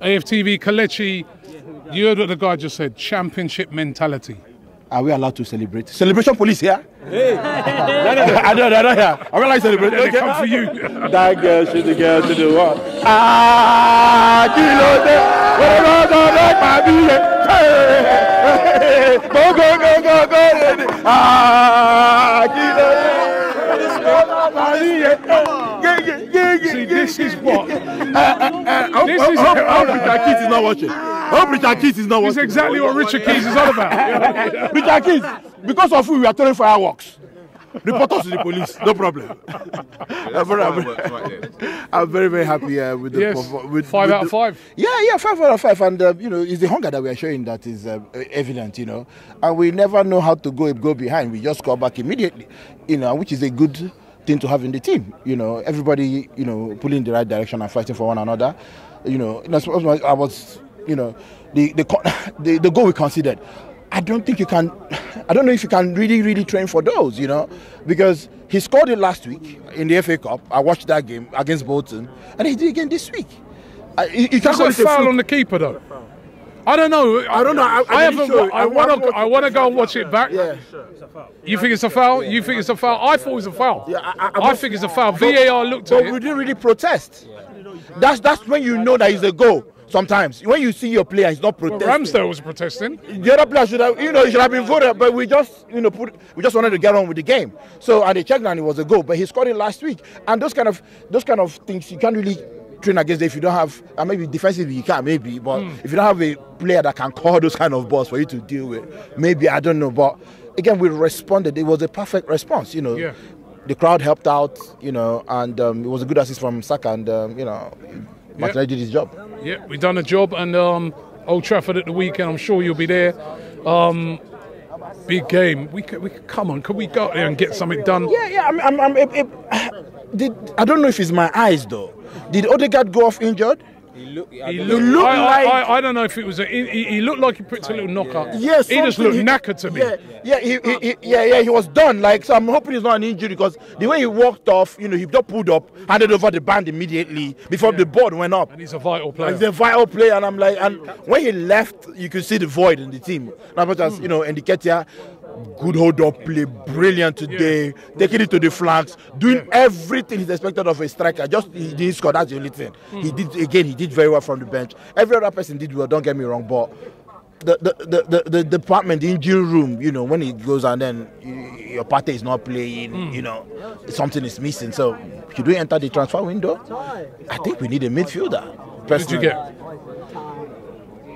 AFTV Kelechi, you heard what the guy just said. Championship mentality. Are we allowed to celebrate? Celebration police here? Hey. I don't, I don't hear. Are we allowed to celebrate? They come for you. that girl, she the girl, she the what? Ah, kilo de, go go go make my be. Go go go go go. Ah, kilo de. See, this is what. Uh, uh, uh, This hope, is- hope, hope Richard Keys is not watching. Hope Richard Keys is not This is exactly what Richard Keys is all about. Richard Keys, because of you, we are throwing fireworks. Report us to the police, no problem. I'm, very, I'm, very, I'm very, very happy uh, with the Yes, with, five with out of five. Yeah, yeah, five out of five, and uh, you know, it's the hunger that we are showing that is uh, evident, you know, and we never know how to go go behind. We just call back immediately, you know, which is a good thing to have in the team. You know, everybody, you know, pulling in the right direction and fighting for one another. You know, I was, you know, the the the, the goal we considered. I don't think you can. I don't know if you can really, really train for those, you know, because he scored it last week in the FA Cup. I watched that game against Bolton, and he did it again this week. I, you, you can't call it a foul on the keeper, though. I don't know. I don't know. I- I haven't. it. I want to. I want to go and watch it back. Yeah. You think it's a foul? You think it's a foul? I thought it was a foul. Yeah, I- I- I think it's a foul. VAR looked at But we didn't really protest. That's that's when you know that it's a goal. Sometimes when you see your player is not Well, protesting. Ramsdale was protesting. the other player should have, you know, he should have been voted, but we just, you know, put, we just wanted to get on with the game. So and they checked and it was a goal, but he scored it last week. And those kind of, those kind of things you can't really train against if you don't have, and maybe defensively you can, maybe, but Hmm. if you don't have a player that can call those kind of balls for you to deal with, maybe I don't know. But again, we responded. It was a perfect response, you know. Yeah. The crowd helped out, you know, and um, it was a good assist from Saka, and um, you know, Martinelli did his job. Yeah, we done a job, and um, Old Trafford at the weekend. I'm sure you'll be there. Um, big game. We could, we could, come on. Could we go there and get something done? Yeah, yeah. I'm, I'm, I'm, it, it, did, I don't know if it's my eyes though. Did Odegaard go off injured? He looked I, I- like- I, I don't know if it was a. He, he looked like he picked a little knocker. Yes, he just looked knackered to me. Yeah, yeah, he, he, he, yeah, yeah. He was done. Like, so I'm hoping it's not an injury because the way he walked off, you know, he just pulled up, handed over the band immediately before the board went up. And he's a vital player. And he's a vital player, and I'm like, and when he left, you could see the void in the team. As much as you know, Indicatia, good hold up play, brilliant today, taking it to the flanks, doing everything he's expected of a striker. Just he didn't score. That's the only thing. He did again. He did very well from the bench. Every other person did well. Don't get me wrong, but. The, the, the, the, the department, the injury room, you know, when it goes and then you, your party is not playing, you know, something is missing. So, should we enter the transfer window? I think we need a midfielder. Who did you personally. get?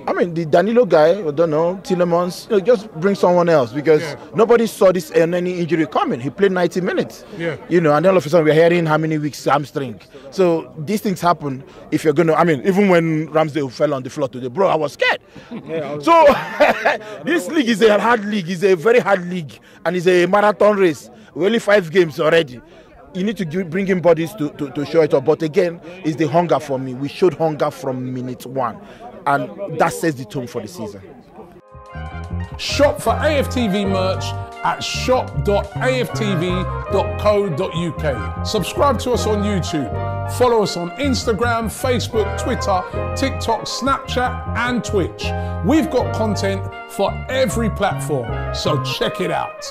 I mean, the Danilo guy, I don't know, Tielemans, you know, just bring someone else because Yeah. nobody saw this uh, any injury coming. He played 90 minutes. Yeah. You know, and then all of a sudden we're hearing how many weeks hamstring. So these things happen if you're going to, I mean, even when Ramsdale fell on the floor today, bro, I was scared. Yeah. so this league is a hard league, it's a very hard league, and it's a marathon race. We're only five games already. You need to bring in bodies to, to, to show it up. But again, it's the hunger for me. We showed hunger from minute one. And that sets the tone for the season. Shop for AFTV merch at shop.aftv.co.uk. Subscribe to us on YouTube. Follow us on Instagram, Facebook, Twitter, TikTok, Snapchat, and Twitch. We've got content for every platform, so check it out.